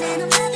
and I'm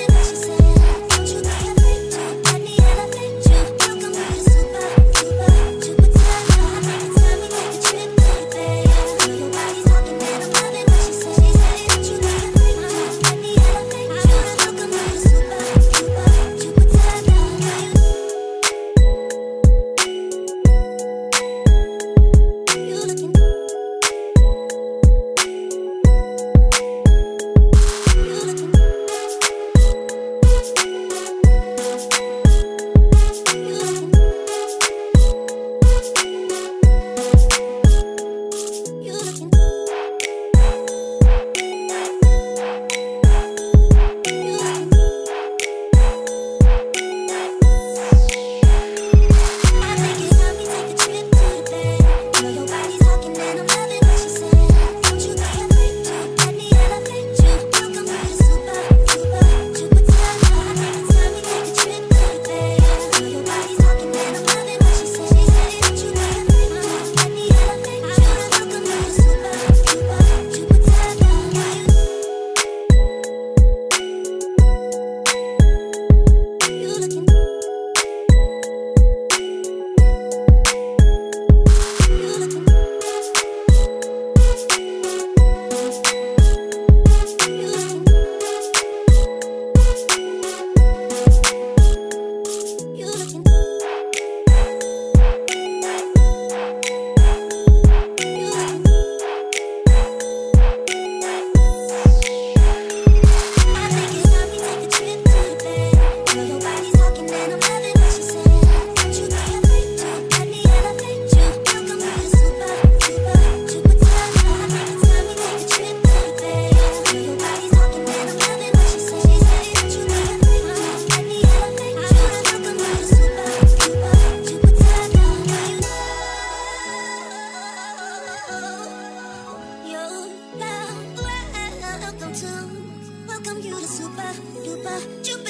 love you